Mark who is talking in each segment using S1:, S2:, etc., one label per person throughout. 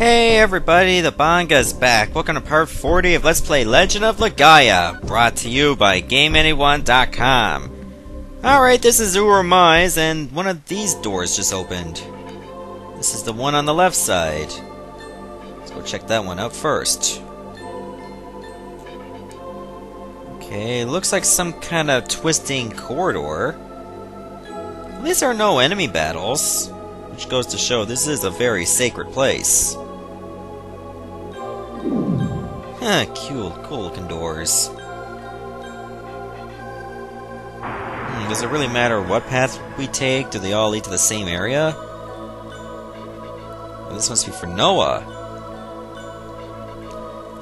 S1: Hey everybody, the Bangaa's back. Welcome to part 40 of Let's Play Legend of Legaia, brought to you by GameAnyone.com. Alright, this is Uru Mais, and one of these doors just opened. This is the one on the left side. Let's go check that one out first. Okay, looks like some kind of twisting corridor. There are no enemy battles, which goes to show this is a very sacred place. Huh, cool, cool looking doors. Hmm, does it really matter what path we take? Do they all lead to the same area? Well, this must be for Noah.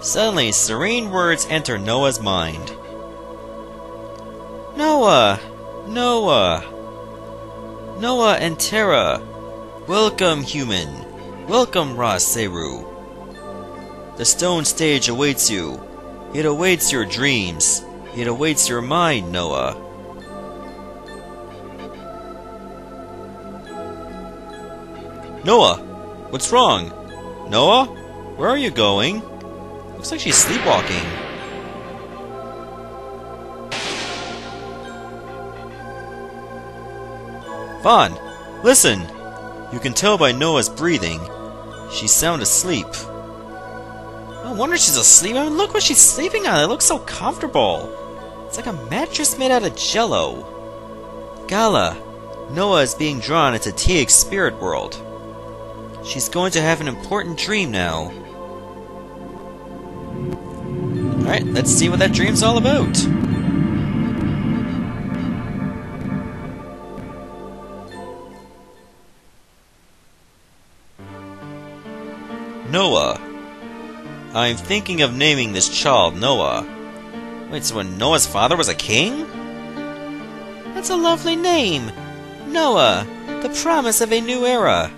S1: Suddenly, serene words enter Noah's mind. Noah! Noah! Noah and Terra! Welcome, human! Welcome, Ra Seru! The stone stage awaits you. It awaits your dreams. It awaits your mind, Noah. Noah! What's wrong? Noah? Where are you going? Looks like she's sleepwalking. Vahn, listen! You can tell by Noah's breathing. She's sound asleep. Wonder if she's asleep. I mean, look what she's sleeping on. It looks so comfortable. It's like a mattress made out of jello. Gala, Noah is being drawn into Tieg's spirit world. She's going to have an important dream now. Alright, let's see what that dream's all about. Noah. I'm thinking of naming this child Noah. Wait, so when Noah's father was a king? That's a lovely name. Noah, the promise of a new era.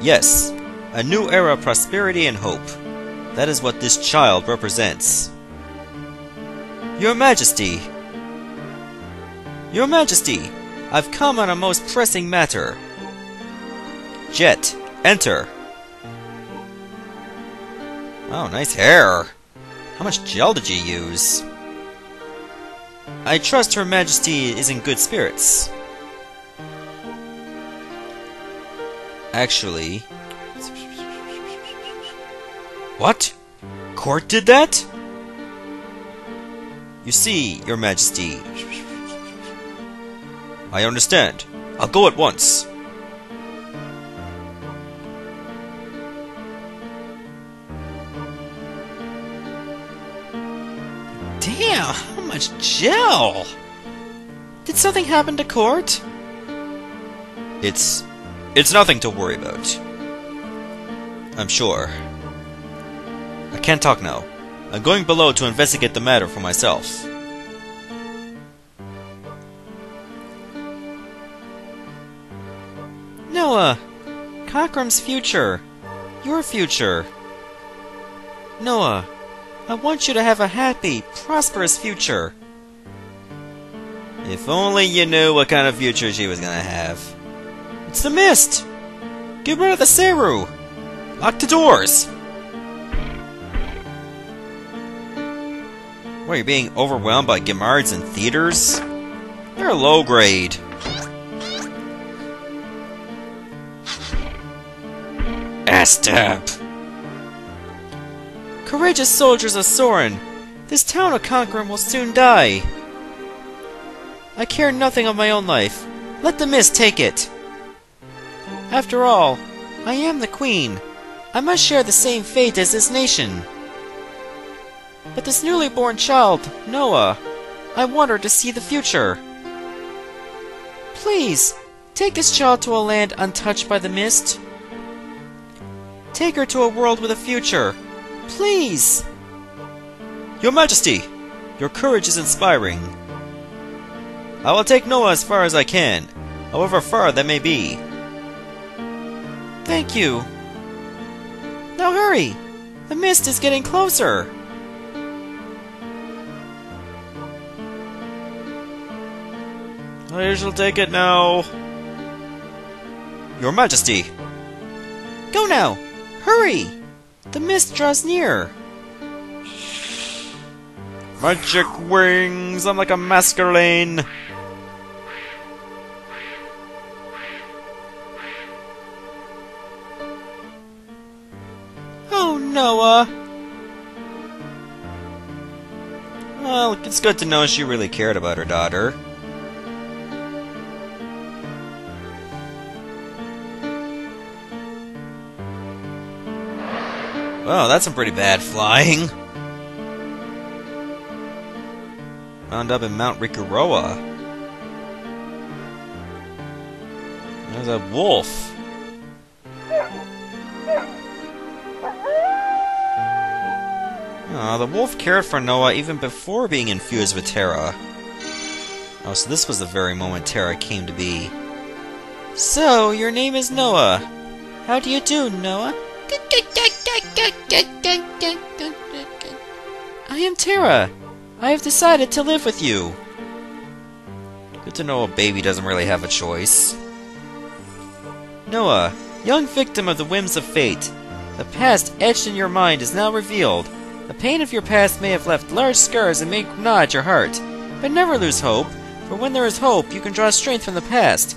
S1: Yes, a new era of prosperity and hope. That is what this child represents. Your Majesty! Your Majesty! I've come on a most pressing matter. Jet, enter! Oh, nice hair. How much gel did you use? I trust Her Majesty is in good spirits. Actually... What? Court did that? You see, Your Majesty... I understand. I'll go at once. Much gel! Did something happen to Court? It's... it's nothing to worry about. I'm sure. I can't talk now. I'm going below to investigate the matter for myself. Noah! Conkram's future! Your future! Noah, I want you to have a happy, prosperous future. If only you knew what kind of future she was gonna have. It's the mist! Get rid of the Seru! Lock the doors! What, you're being overwhelmed by Gimards and theaters? They're low grade. Astap! Courageous soldiers of Soren! This town of Conkram will soon die! I care nothing of my own life. Let the mist take it! After all, I am the queen. I must share the same fate as this nation. But this newly born child, Noah, I want her to see the future. Please, take this child to a land untouched by the mist. Take her to a world with a future. Please! Your Majesty! Your courage is inspiring. I will take Noah as far as I can, however far that may be. Thank you. Now hurry! The mist is getting closer! I shall take it now. Your Majesty! Go now! Hurry! The mist draws near. Magic wings! I'm like a masquerade! Oh, Noah! Well, it's good to know she really cared about her daughter. Oh, that's some pretty bad flying. Wound up in Mount Rikuroa. There's a wolf. Oh, the wolf cared for Noah even before being infused with Terra. Oh, so this was the very moment Terra came to be. So, your name is Noah. How do you do, Noah? I am Terra. I have decided to live with you. Good to know a baby doesn't really have a choice. Noah, young victim of the whims of fate, the past etched in your mind is now revealed. The pain of your past may have left large scars and may gnaw at your heart, but never lose hope, for when there is hope, you can draw strength from the past.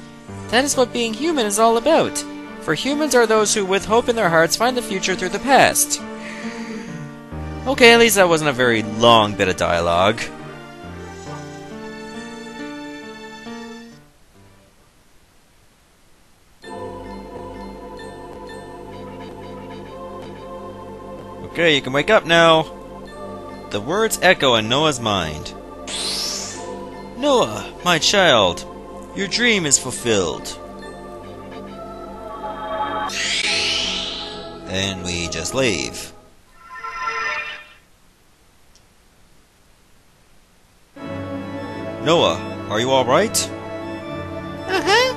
S1: That is what being human is all about. For humans are those who, with hope in their hearts, find the future through the past. Okay, at least that wasn't a very long bit of dialogue. Okay, you can wake up now. The words echo in Noah's mind. Noah, my child, your dream is fulfilled. And we just leave. Noah, are you alright?
S2: Uh-huh.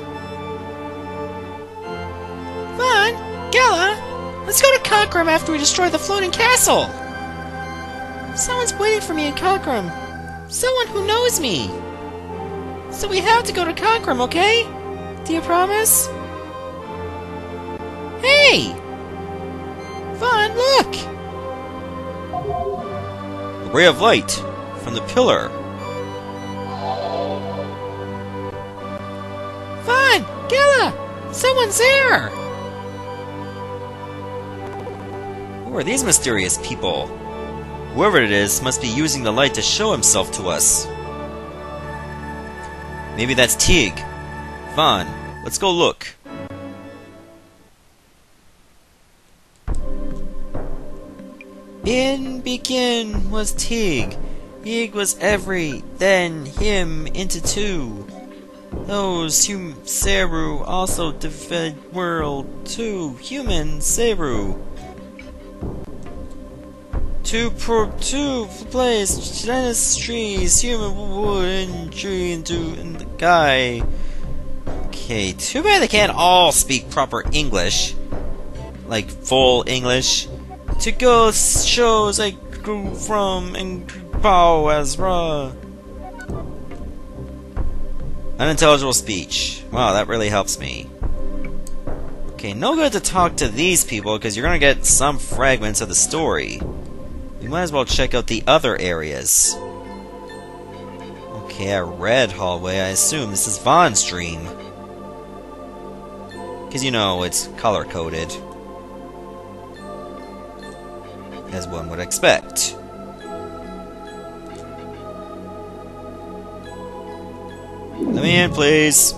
S2: Vahn, Gala, let's go to Conkram after we destroy the floating castle. Someone's waiting for me in Conkram. Someone who knows me. So we have to go to Conkram, okay? Do you promise? Hey! Look!
S1: A ray of light from the pillar.
S2: Vahn! Gala! Someone's there!
S1: Who are these mysterious people? Whoever it is must be using the light to show himself to us. Maybe that's Tieg. Vahn, let's go look. In begin was Tieg. Tieg was every, then him into two. Those hum Seru also divide world two human Seru. Two pro two place Dennis trees human wood and tree into in the guy. Okay, too bad they can't all speak proper English. Like full English. To go shows I grew from and bow raw. Unintelligible speech. Wow, that really helps me. Okay, no good to talk to these people because you're gonna get some fragments of the story. We might as well check out the other areas. Okay, a red hallway. I assume this is Vahn's dream. Because, you know, it's color-coded. As one would expect. Let me in, please.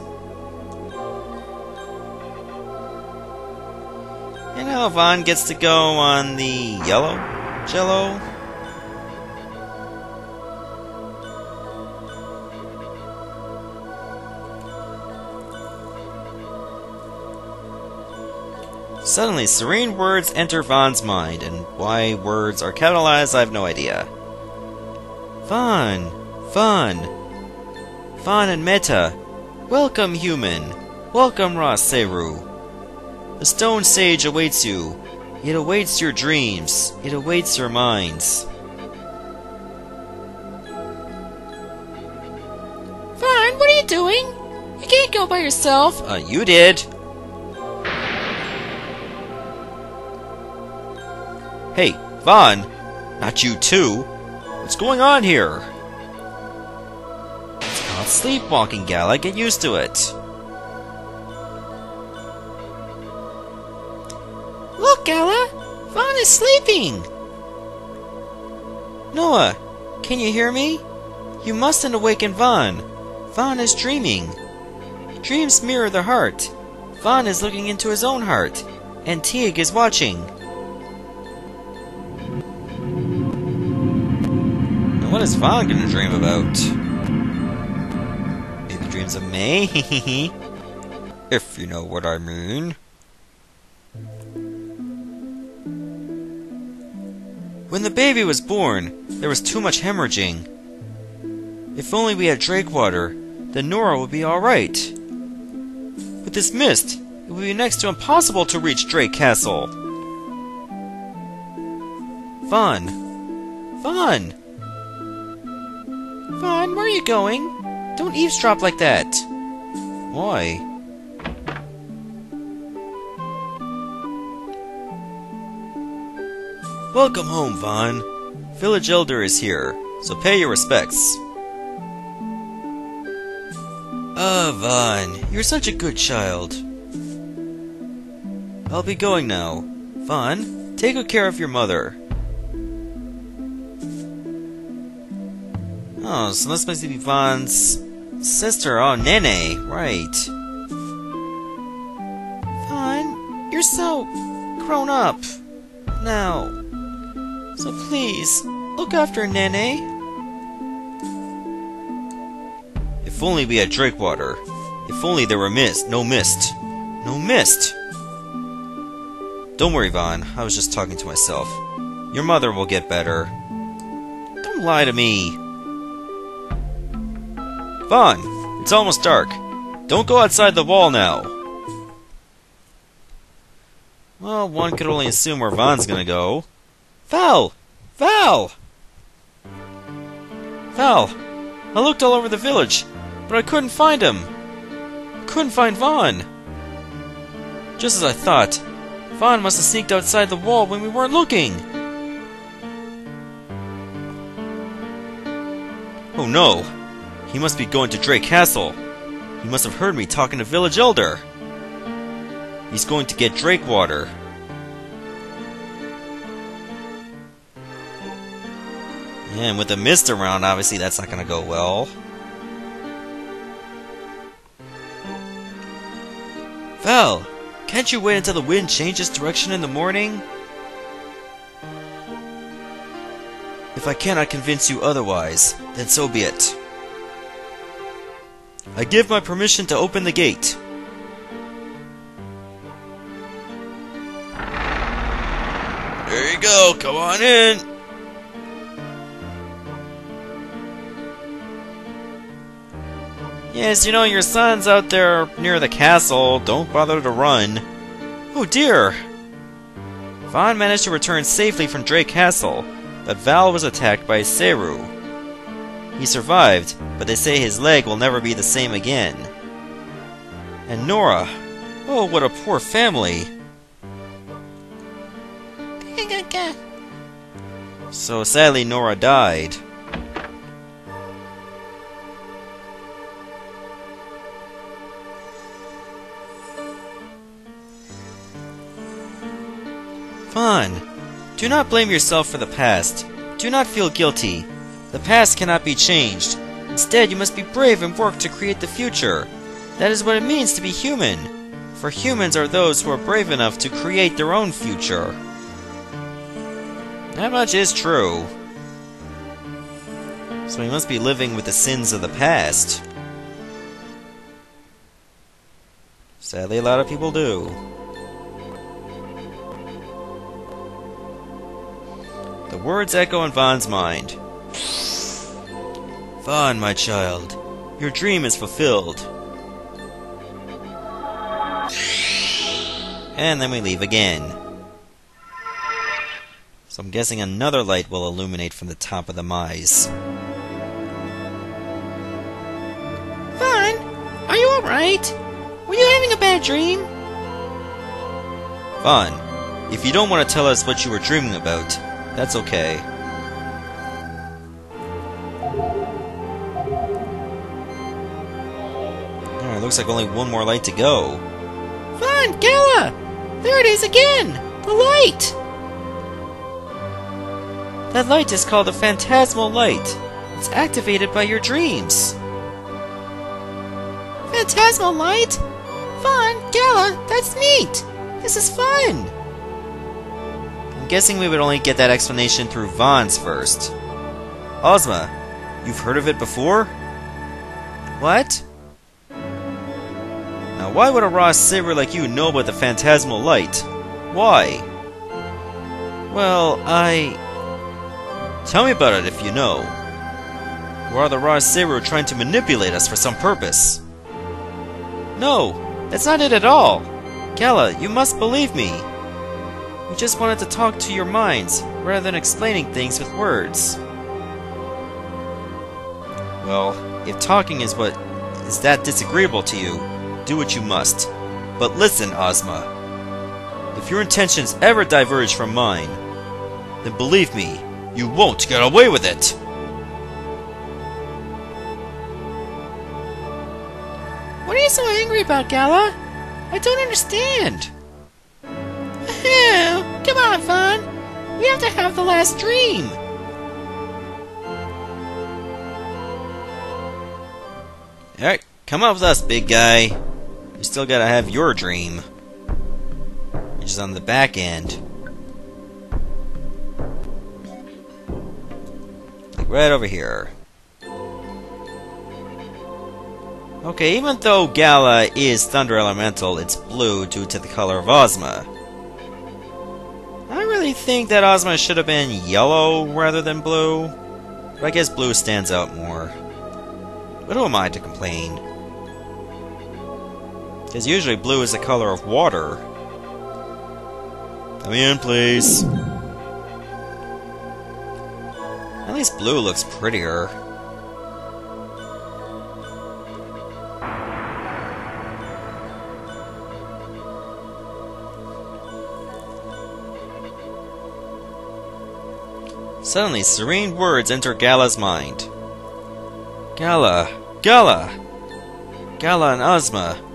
S1: And now gets to go on the yellow jello. Suddenly, serene words enter Vahn's mind, and why words are capitalized, I have no idea. Vahn! Vahn! Vahn and Meta! Welcome, human! Welcome, Ross Seru! The Stone Sage awaits you. It awaits your dreams. It awaits your minds.
S2: Vahn, what are you doing? You can't go by yourself.
S1: Uh, you did. Hey, Vahn! Not you too! What's going on here? It's called sleepwalking, Gala. Get used to it.
S2: Look, Gala! Vahn is sleeping!
S1: Noah, can you hear me? You mustn't awaken Vahn. Vahn is dreaming. Dreams mirror the heart. Vahn is looking into his own heart, and Tieg is watching. What is Vahn gonna dream about? Maybe dreams of Mei? if you know what I mean. When the baby was born, there was too much hemorrhaging. If only we had Drake water, then Nora would be alright. With this mist, it would be next to impossible to reach Drake Castle. Vahn! Vahn!
S2: Vahn, where are you going? Don't eavesdrop like that.
S1: Why? Welcome home, Vahn. Village Elder is here, so pay your respects. Ah, Vahn, you're such a good child. I'll be going now. Vahn, take good care of your mother. Oh, so this must be Vahn's sister. Oh, Nene, right.
S2: Vahn, you're so grown up now. So please, look after Nene.
S1: If only we had Drake water. If only there were mist. No mist. No mist! Don't worry, Vahn. I was just talking to myself. Your mother will get better. Don't lie to me. Vahn, it's almost dark. Don't go outside the wall now. Well, one could only assume where Vahn's gonna go. Val! Val! Val! I looked all over the village, but I couldn't find him. Couldn't find Vahn. Just as I thought, Vahn must have sneaked outside the wall when we weren't looking. Oh no! He must be going to Drake Castle. He must have heard me talking to Village Elder. He's going to get Drake water. And with the mist around, obviously that's not going to go well. Val, can't you wait until the wind changes direction in the morning? If I cannot convince you otherwise, then so be it. I give my permission to open the gate. There you go, come on in. Yes, you know, your son's out there near the castle. Don't bother to run. Oh dear! Vahn managed to return safely from Drake Castle, but Val was attacked by Seru. He survived, but they say his leg will never be the same again. And Nora. Oh, what a poor family. So sadly, Nora died. Vahn, do not blame yourself for the past. Do not feel guilty. The past cannot be changed. Instead, you must be brave and work to create the future. That is what it means to be human. For humans are those who are brave enough to create their own future. That much is true. So we must be living with the sins of the past. Sadly, a lot of people do. The words echo in Vahn's mind. Vahn, my child, your dream is fulfilled. And then we leave again. So I'm guessing another light will illuminate from the top of the Mise.
S2: Vahn, are you alright? Were you having a bad dream?
S1: Vahn, If you don't want to tell us what you were dreaming about, that's okay. Like only one more light to go.
S2: Fun, Gala! There it is again! The light!
S1: That light is called a phantasmal light. It's activated by your dreams.
S2: Phantasmal light? Fun, Gala, that's neat! This is fun!
S1: I'm guessing we would only get that explanation through Vahn's first. Ozma, you've heard of it before?
S2: What?
S1: Now, why would a Ra-Seru like you know about the phantasmal light? Why? Well, I. Tell me about it if you know. Or are the Ra-Seru trying to manipulate us for some purpose? No, that's not it at all. Gala, you must believe me. We just wanted to talk to your minds, rather than explaining things with words. Well, if talking is what is that disagreeable to you, do what you must. But listen, Ozma. If your intentions ever diverge from mine, then believe me, you won't get away with it!
S2: What are you so angry about, Gala? I don't understand. Oh, come on, Vahn. We have to have the last dream.
S1: Alright, come up with us, big guy. You still gotta have your dream. Which is on the back end. Like right over here. Okay, even though Gala is Thunder Elemental, it's blue due to the color of Ozma. I really think that Ozma should have been yellow rather than blue. But I guess blue stands out more. But who am I to complain? Because usually blue is the color of water. Come in, please. At least blue looks prettier. Suddenly, serene words enter Gala's mind. Gala! Gala! Gala and Ozma!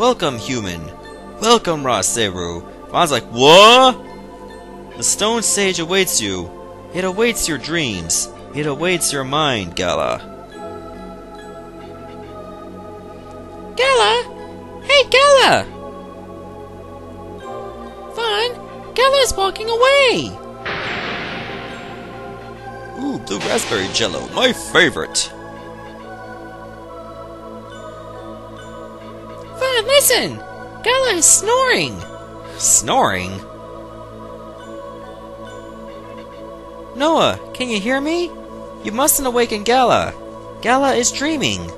S1: Welcome, human! Welcome, Raseru! Vahn's like, What? The stone sage awaits you. It awaits your dreams. It awaits your mind, Gala.
S2: Gala! Hey, Gala! Vahn, Gala's walking away!
S1: Ooh, blue raspberry jello, my favorite!
S2: Listen! Gala is snoring!
S1: Snoring? Noah, can you hear me? You mustn't awaken Gala. Gala is dreaming.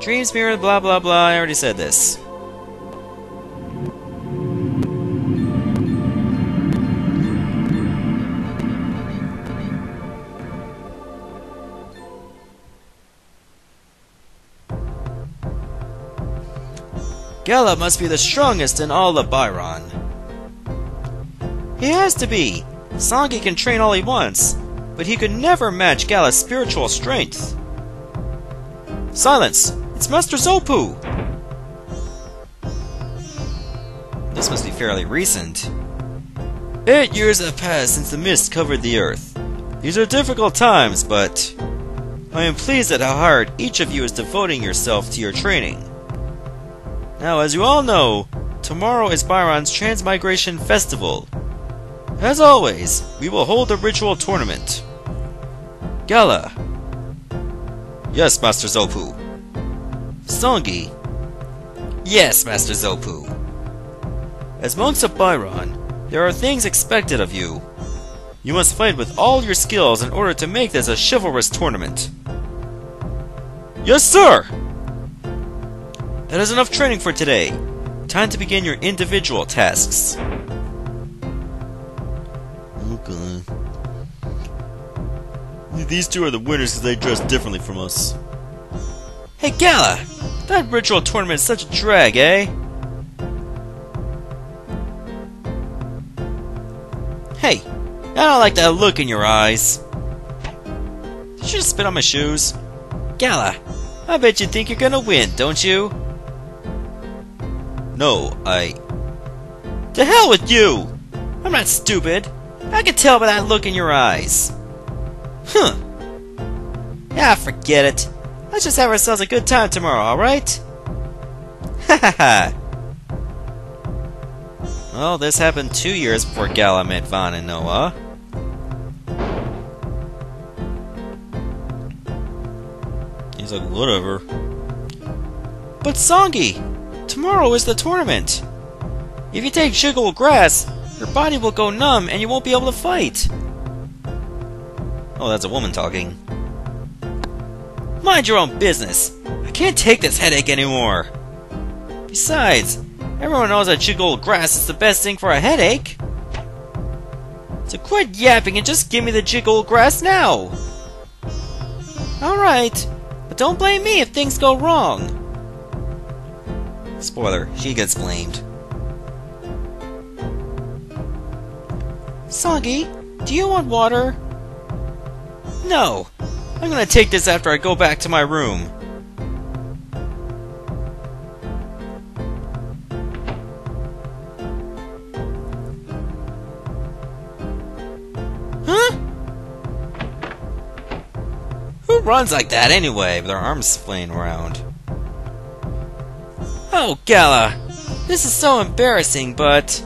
S1: Dreams mirror blah blah blah, I already said this. Gala must be the strongest in all of Biron. He has to be. Songi can train all he wants, but he could never match Gala's spiritual strength. Silence! It's Master Zopu! This must be fairly recent. Eight years have passed since the mist covered the earth. These are difficult times, but I am pleased at how hard each of you is devoting yourself to your training. Now, as you all know, tomorrow is Biron's Transmigration Festival. As always, we will hold a ritual tournament. Gala. Yes, Master Zopu. Songi. Yes, Master Zopu. As monks of Biron, there are things expected of you. You must fight with all your skills in order to make this a chivalrous tournament. Yes, sir! That is enough training for today. Time to begin your individual tasks. Okay. These two are the winners because they dress differently from us. Hey, Gala! That ritual tournament is such a drag, eh? Hey, I don't like that look in your eyes. Did you just spit on my shoes? Gala, I bet you think you're gonna win, don't you? No, I... To hell with you! I'm not stupid. I can tell by that look in your eyes. Huh. Yeah, forget it. Let's just have ourselves a good time tomorrow, alright? Ha ha ha! Well, this happened two years before Gala met Vahn and Noah. He's like, whatever. But Songi! Tomorrow is the tournament! If you take Jiggle Grass, your body will go numb and you won't be able to fight! Oh, that's a woman talking. Mind your own business! I can't take this headache anymore! Besides, everyone knows that Jiggle Grass is the best thing for a headache! So quit yapping and just give me the Jiggle Grass now! Alright, but don't blame me if things go wrong! Spoiler, she gets blamed.
S2: Soggy, do you want water?
S1: No! I'm gonna take this after I go back to my room.
S2: Huh?
S1: Who runs like that anyway, with their arms flaying around? Oh, Gala! This is so embarrassing, but...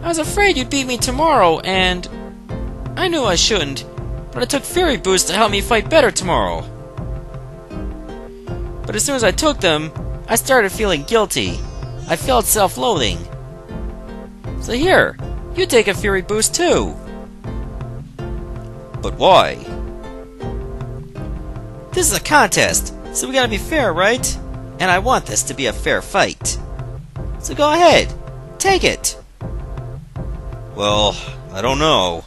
S2: I was afraid you'd beat me tomorrow, and... I knew I shouldn't, but I took Fury Boost to help me fight better tomorrow. But as soon as I took them, I started feeling guilty. I felt self-loathing. So here, you take a Fury Boost too.
S1: But why?
S2: This is a contest, so we gotta be fair, right? And I want this to be a fair fight. So go ahead, take it.
S1: Well, I don't know.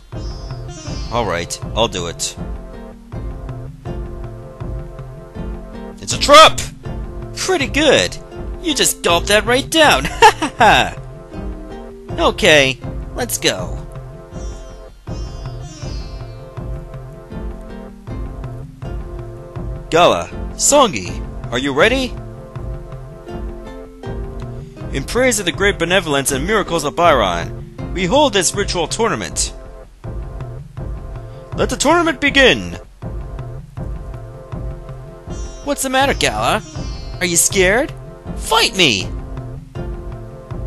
S1: Alright, I'll do it. It's a trap!
S2: Pretty good. You just gulped that right down. Ha ha ha! Okay, let's go.
S1: Gala, Songi, are you ready? In praise of the great benevolence and miracles of Biron, we hold this ritual tournament. Let the tournament begin!
S2: What's the matter, Gala? Are you scared? Fight me!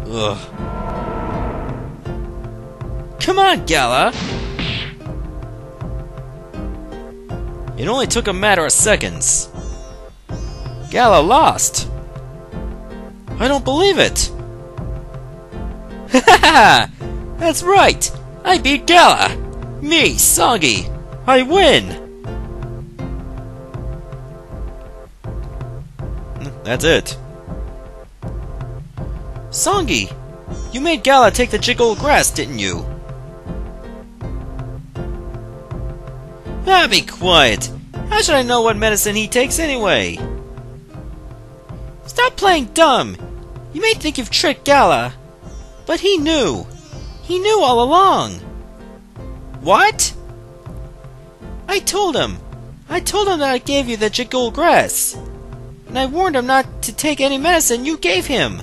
S1: Ugh.
S2: Come on, Gala!
S1: It only took a matter of seconds. Gala lost. I don't believe it.
S2: Ha ha ha! That's right! I beat Gala! Me, Songi! I win!
S1: That's it.
S2: Songi! You made Gala take the jiggle grass, didn't you? Ah, be quiet! How should I know what medicine he takes anyway? Stop playing dumb! You may think you've tricked Gala, but he knew. He knew all along. What? I told him. I told him that I gave you the jiggle grass. And I warned him not to take any medicine you gave him.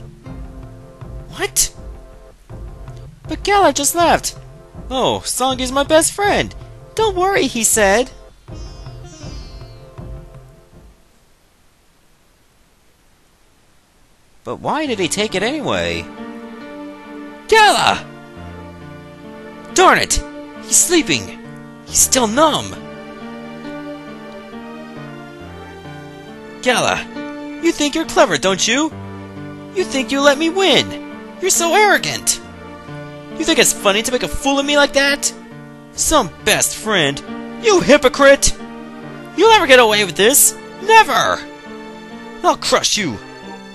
S2: What? But Gala just left. Oh, Songi's my best friend. Don't worry, he said.
S1: But why did he take it anyway?
S2: Gala! Darn it! He's sleeping. He's still numb. Gala, you think you're clever, don't you? You think you let me win. You're so arrogant. You think it's funny to make a fool of me like that? Some best friend. You hypocrite! You'll never get away with this. Never! I'll crush you.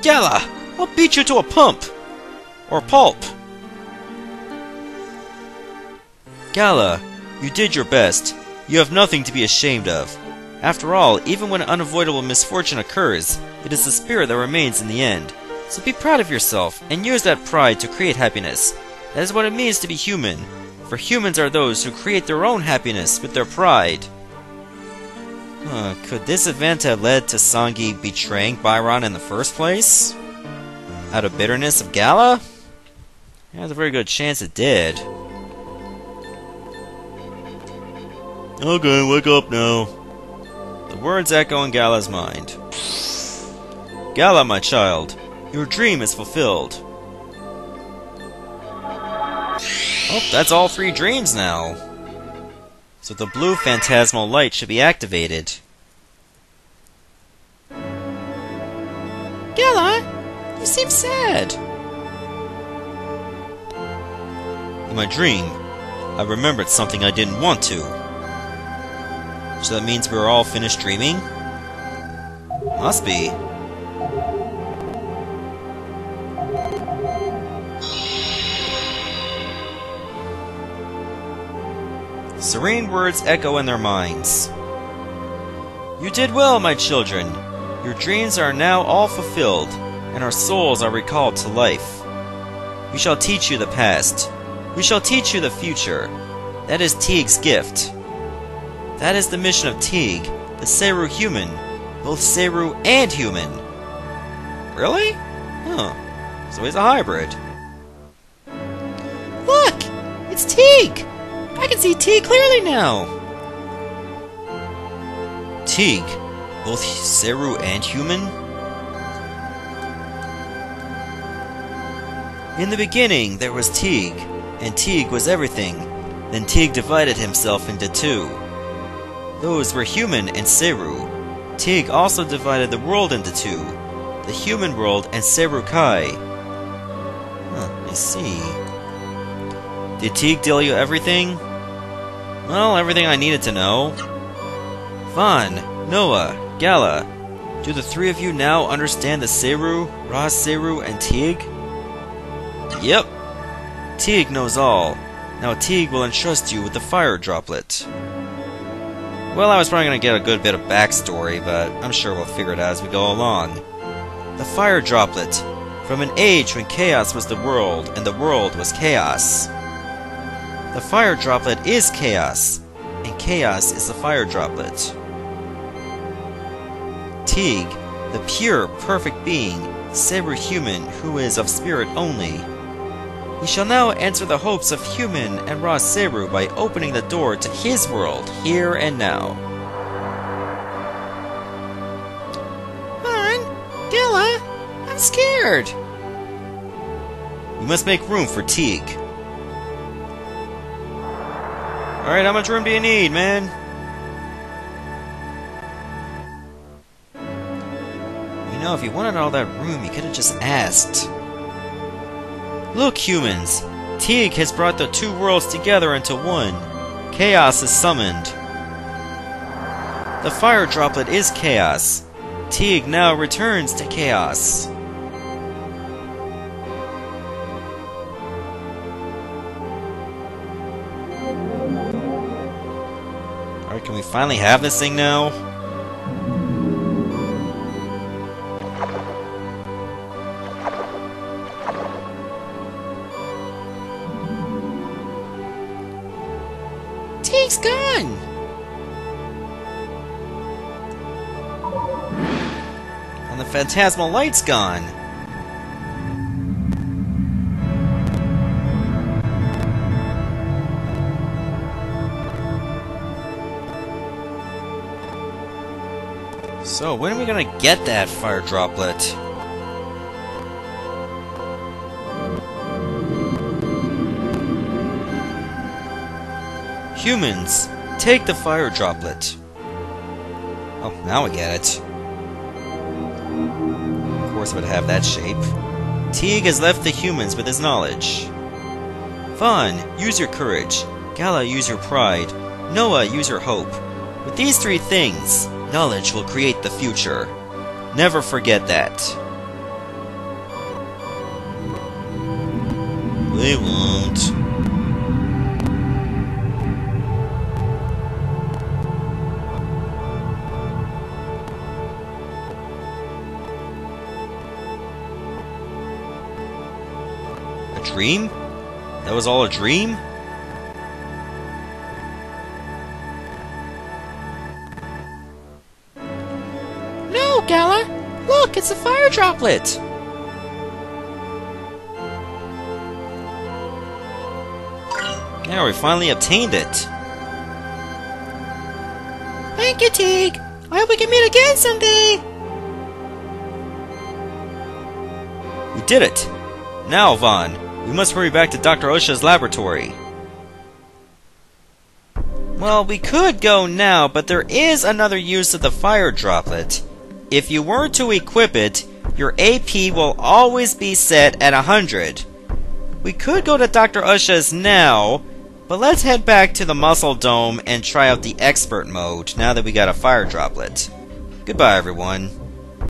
S2: Gala, I'll beat you to a pump. Or pulp.
S1: Gala, you did your best. You have nothing to be ashamed of. After all, even when unavoidable misfortune occurs, it is the spirit that remains in the end. So be proud of yourself, and use that pride to create happiness. That is what it means to be human. For humans are those who create their own happiness with their pride. Could this event have led to Songi betraying Biron in the first place? Out of bitterness of Gala? There's a very good chance it did. Okay, wake up now. The words echo in Gala's mind. Gala, my child, your dream is fulfilled. Oh, that's all three dreams now. So the blue phantasmal light should be activated.
S2: Gala, you seem sad.
S1: In my dream, I remembered something I didn't want to. So that means we're all finished dreaming? Must be. Serene words echo in their minds. You did well, my children. Your dreams are now all fulfilled, and our souls are recalled to life. We shall teach you the past. We shall teach you the future. That is Tieg's gift. That is the mission of Tieg, the Seru human. Both Seru and human. Really? Huh. So he's a hybrid.
S2: Look! It's Tieg! I can see Tieg clearly now!
S1: Tieg, both Seru and human? In the beginning, there was Tieg, and Tieg was everything. Then Tieg divided himself into two. Those were human and Seru. Tieg also divided the world into two, the human world and Seru Kai. Huh, I see. Did Tieg tell you everything? Well, everything I needed to know. Vahn, Noah, Gala, do the three of you now understand the Seru, Ra Seru, and Tieg? Yep. Tieg knows all. Now Tieg will entrust you with the fire droplet. Well, I was probably going to get a good bit of backstory, but I'm sure we'll figure it out as we go along. The fire droplet, from an age when chaos was the world and the world was chaos. The fire droplet is chaos, and chaos is the fire droplet. Tieg, the pure, perfect being, saber human who is of spirit only. He shall now answer the hopes of human and Ra Seru by opening the door to his world, here and now.
S2: Vahn, Gala, I'm scared.
S1: We must make room for Tieg. Alright, how much room do you need, man? You know, if you wanted all that room, you could have just asked. Look, humans! Tieg has brought the two worlds together into one. Chaos is summoned. The fire droplet is chaos. Tieg now returns to chaos. Alright, can we finally have this thing now? Phantasmal light's gone. So, when are we gonna get that fire droplet? Humans, take the fire droplet. Oh, now I get it. Would have that shape. Tieg has left the humans with his knowledge. Vahn, use your courage. Gala, use your pride. Noah, use your hope. With these three things, knowledge will create the future. Never forget that. We won't. Dream? That was all a dream?
S2: No, Gala! Look, it's a fire droplet!
S1: Now we finally obtained it!
S2: Thank you, Tieg! I hope we can meet again someday!
S1: We did it! Now, Vahn, we must hurry back to Dr. Usha's laboratory. Well, we could go now, but there is another use of the fire droplet. If you were to equip it, your AP will always be set at 100. We could go to Dr. Usha's now, but let's head back to the Muscle Dome and try out the Expert mode now that we got a fire droplet. Goodbye, everyone.